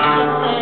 Amen.